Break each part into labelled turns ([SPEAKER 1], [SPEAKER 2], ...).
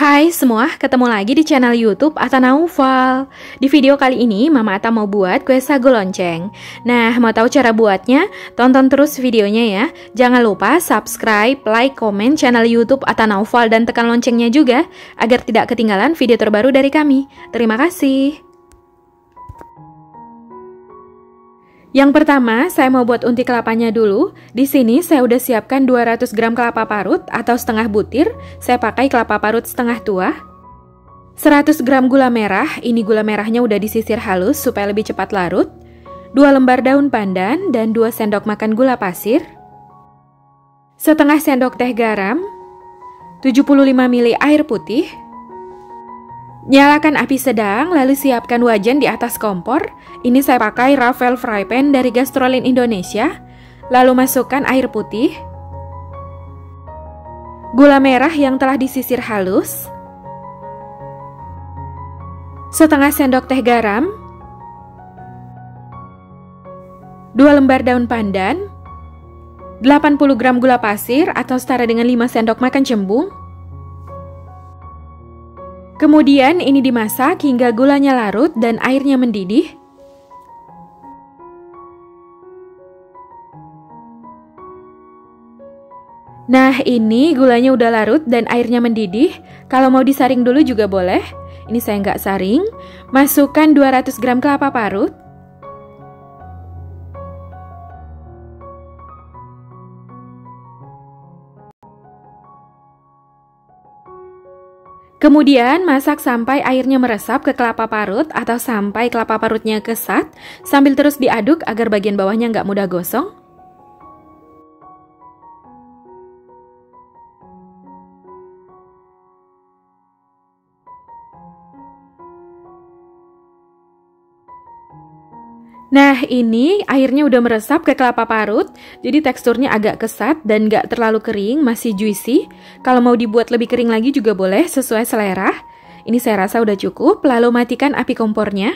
[SPEAKER 1] Hai semua, ketemu lagi di channel YouTube Ata Naufal. Di video kali ini, Mama Ata mau buat kue sagu lonceng. Nah, mau tahu cara buatnya? Tonton terus videonya ya. Jangan lupa subscribe, like, komen channel YouTube Ata Naufal dan tekan loncengnya juga agar tidak ketinggalan video terbaru dari kami. Terima kasih. Yang pertama, saya mau buat unti kelapanya dulu. Di sini saya udah siapkan 200 gram kelapa parut atau setengah butir. Saya pakai kelapa parut setengah tua. 100 gram gula merah, ini gula merahnya udah disisir halus supaya lebih cepat larut. 2 lembar daun pandan dan 2 sendok makan gula pasir. Setengah sendok teh garam. 75 ml air putih. Nyalakan api sedang, lalu siapkan wajan di atas kompor. Ini saya pakai Rafael Fry Pan dari Gastrolin Indonesia. Lalu masukkan air putih, gula merah yang telah disisir halus, setengah sendok teh garam, dua lembar daun pandan, 80 gram gula pasir atau setara dengan 5 sendok makan cembung, Kemudian ini dimasak hingga gulanya larut dan airnya mendidih. Nah ini gulanya udah larut dan airnya mendidih. Kalau mau disaring dulu juga boleh. Ini saya nggak saring. Masukkan 200 gram kelapa parut. Kemudian masak sampai airnya meresap ke kelapa parut atau sampai kelapa parutnya kesat sambil terus diaduk agar bagian bawahnya nggak mudah gosong. Nah ini airnya udah meresap ke kelapa parut Jadi teksturnya agak kesat dan gak terlalu kering, masih juicy. Kalau mau dibuat lebih kering lagi juga boleh sesuai selera. Ini saya rasa udah cukup, lalu matikan api kompornya.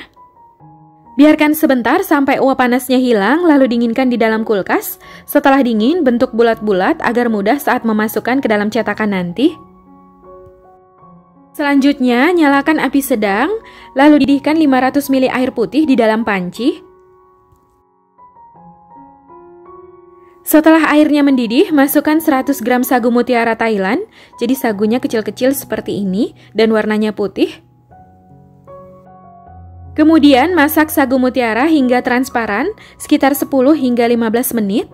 [SPEAKER 1] Biarkan sebentar sampai uap panasnya hilang lalu dinginkan di dalam kulkas. Setelah dingin bentuk bulat-bulat agar mudah saat memasukkan ke dalam cetakan nanti. Selanjutnya, nyalakan api sedang, lalu didihkan 500 ml air putih di dalam panci. Setelah airnya mendidih, masukkan 100 gram sagu mutiara Thailand. Jadi sagunya kecil-kecil seperti ini dan warnanya putih. Kemudian masak sagu mutiara hingga transparan sekitar 10 hingga 15 menit.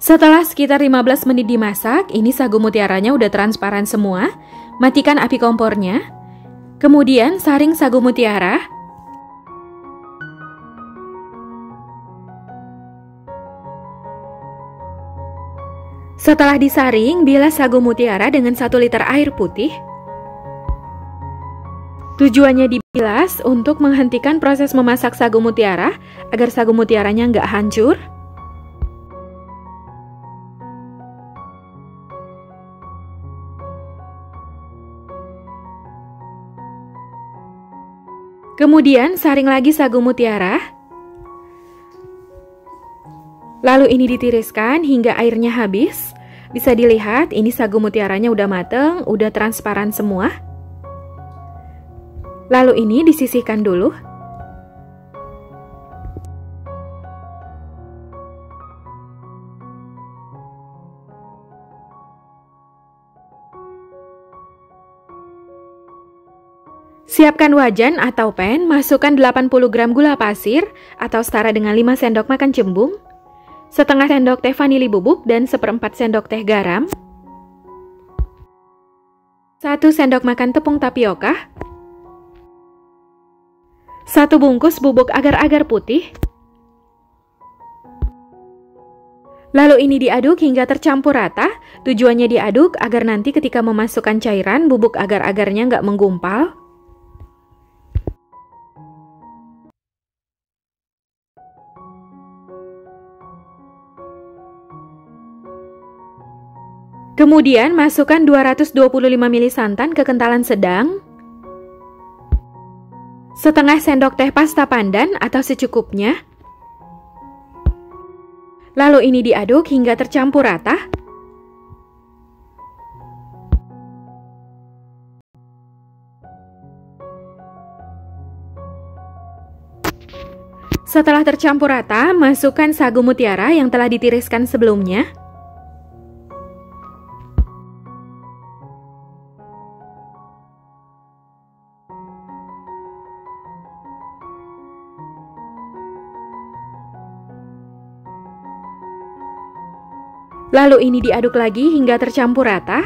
[SPEAKER 1] Setelah sekitar 15 menit dimasak, ini sagu mutiaranya udah transparan semua. Matikan api kompornya. Kemudian saring sagu mutiara. Setelah disaring, bilas sagu mutiara dengan 1 liter air putih. Tujuannya dibilas untuk menghentikan proses memasak sagu mutiara agar sagu mutiaranya nggak hancur. Kemudian saring lagi sagu mutiara. Lalu ini ditiriskan hingga airnya habis. Bisa dilihat ini sagu mutiaranya udah mateng, udah transparan semua. Lalu ini disisihkan dulu. Siapkan wajan atau pan, masukkan 80 gram gula pasir atau setara dengan 5 sendok makan cembung, setengah sendok teh vanili bubuk dan seperempat sendok teh garam, 1 sendok makan tepung tapioka, 1 bungkus bubuk agar-agar putih, Lalu ini diaduk hingga tercampur rata. Tujuannya diaduk agar nanti ketika memasukkan cairan, bubuk agar-agarnya nggak menggumpal. Kemudian masukkan 225 ml santan ke kentalan sedang, setengah sendok teh pasta pandan atau secukupnya, Lalu ini diaduk hingga tercampur rata. Setelah tercampur rata, masukkan sagu mutiara yang telah ditiriskan sebelumnya. Lalu ini diaduk lagi hingga tercampur rata.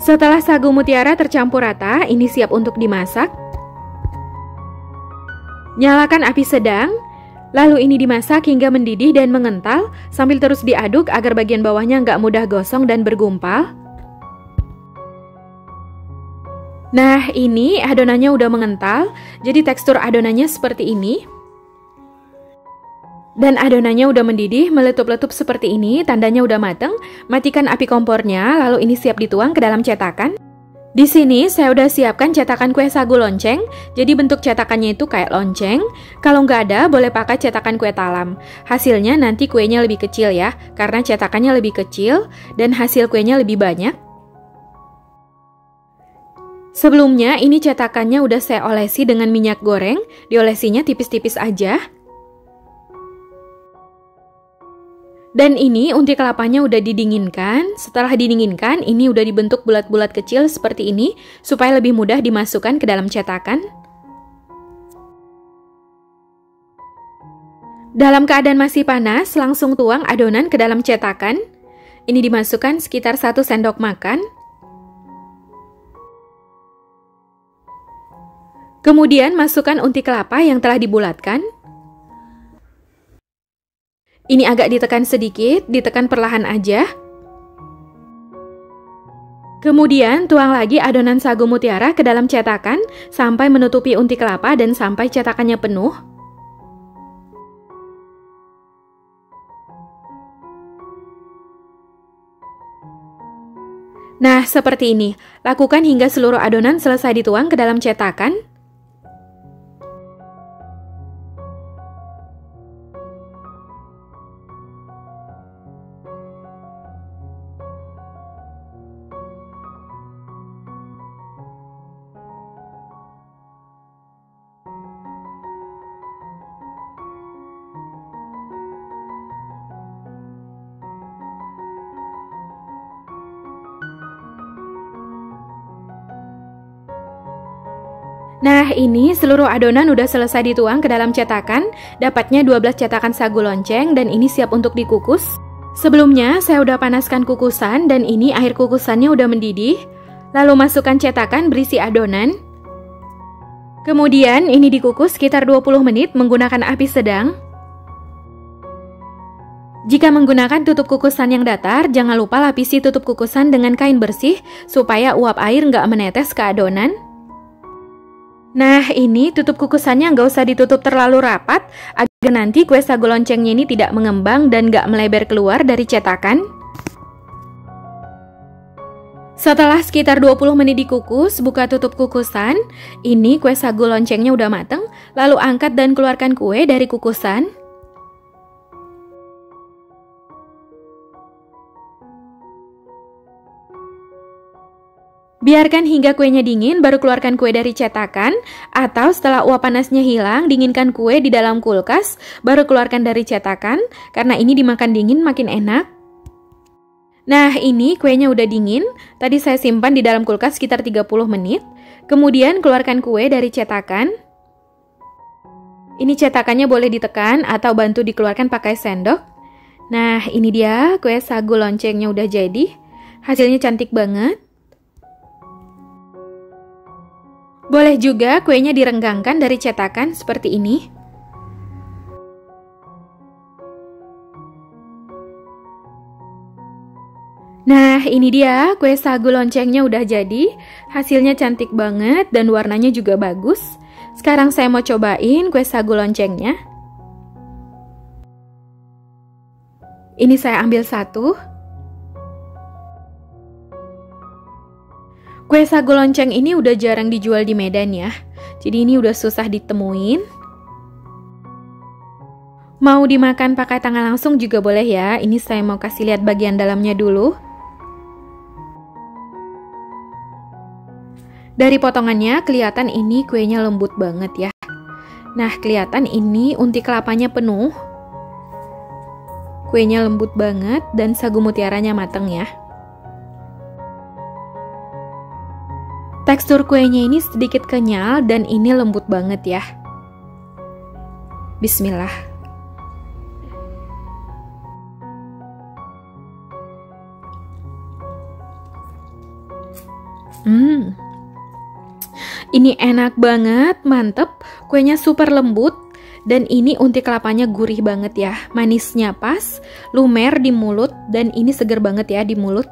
[SPEAKER 1] Setelah sagu mutiara tercampur rata, ini siap untuk dimasak. Nyalakan api sedang, lalu ini dimasak hingga mendidih dan mengental sambil terus diaduk agar bagian bawahnya nggak mudah gosong dan bergumpal. Nah, ini adonannya udah mengental, jadi tekstur adonannya seperti ini. Dan adonannya udah mendidih, meletup-letup seperti ini, tandanya udah mateng. Matikan api kompornya, lalu ini siap dituang ke dalam cetakan. Di sini saya udah siapkan cetakan kue sagu lonceng, jadi bentuk cetakannya itu kayak lonceng. Kalau nggak ada, boleh pakai cetakan kue talam. Hasilnya nanti kuenya lebih kecil ya, karena cetakannya lebih kecil dan hasil kuenya lebih banyak. Sebelumnya, ini cetakannya udah saya olesi dengan minyak goreng, diolesinya tipis-tipis aja. Dan ini unti kelapanya udah didinginkan. Setelah didinginkan, ini udah dibentuk bulat-bulat kecil seperti ini supaya lebih mudah dimasukkan ke dalam cetakan. Dalam keadaan masih panas, langsung tuang adonan ke dalam cetakan. Ini dimasukkan sekitar 1 sendok makan. Kemudian masukkan unti kelapa yang telah dibulatkan. Ini agak ditekan sedikit, ditekan perlahan aja. Kemudian tuang lagi adonan sagu mutiara ke dalam cetakan sampai menutupi unti kelapa dan sampai cetakannya penuh. Nah, seperti ini. Lakukan hingga seluruh adonan selesai dituang ke dalam cetakan. Nah, ini seluruh adonan udah selesai dituang ke dalam cetakan. Dapatnya 12 cetakan sagu lonceng dan ini siap untuk dikukus. Sebelumnya, saya udah panaskan kukusan dan ini air kukusannya udah mendidih. Lalu masukkan cetakan berisi adonan. Kemudian ini dikukus sekitar 20 menit menggunakan api sedang. Jika menggunakan tutup kukusan yang datar, jangan lupa lapisi tutup kukusan dengan kain bersih supaya uap air nggak menetes ke adonan. Nah, ini tutup kukusannya nggak usah ditutup terlalu rapat agar nanti kue sagu loncengnya ini tidak mengembang dan nggak melebar keluar dari cetakan. Setelah sekitar 20 menit dikukus, buka tutup kukusan. Ini kue sagu loncengnya udah mateng, lalu angkat dan keluarkan kue dari kukusan. Biarkan hingga kuenya dingin, baru keluarkan kue dari cetakan, atau setelah uap panasnya hilang, dinginkan kue di dalam kulkas, baru keluarkan dari cetakan, karena ini dimakan dingin makin enak. Nah, ini kuenya udah dingin, tadi saya simpan di dalam kulkas sekitar 30 menit, kemudian keluarkan kue dari cetakan. Ini cetakannya boleh ditekan atau bantu dikeluarkan pakai sendok. Nah, ini dia kue sagu loncengnya udah jadi, hasilnya cantik banget. Boleh juga kuenya direnggangkan dari cetakan seperti ini. Nah, ini dia kue sagu loncengnya udah jadi. Hasilnya cantik banget dan warnanya juga bagus. Sekarang saya mau cobain kue sagu loncengnya. Ini saya ambil satu. Kue sagu lonceng ini udah jarang dijual di Medan ya. Jadi ini udah susah ditemuin. Mau dimakan pakai tangan langsung juga boleh ya. Ini saya mau kasih lihat bagian dalamnya dulu. Dari potongannya kelihatan ini kuenya lembut banget ya. Nah, kelihatan ini unti kelapanya penuh. Kuenya lembut banget dan sagu mutiaranya mateng ya. Tekstur kuenya ini sedikit kenyal dan ini lembut banget ya. Bismillah. Hmm. Ini enak banget, mantep. Kuenya super lembut dan ini unti kelapanya gurih banget ya. Manisnya pas, lumer di mulut dan ini seger banget ya di mulut.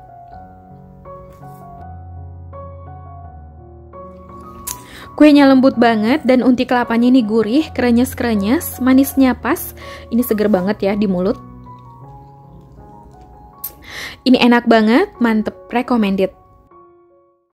[SPEAKER 1] Kuenya lembut banget dan unti kelapanya ini gurih, krenyes-krenyes, manisnya pas. Ini seger banget ya di mulut. Ini enak banget, mantep, recommended.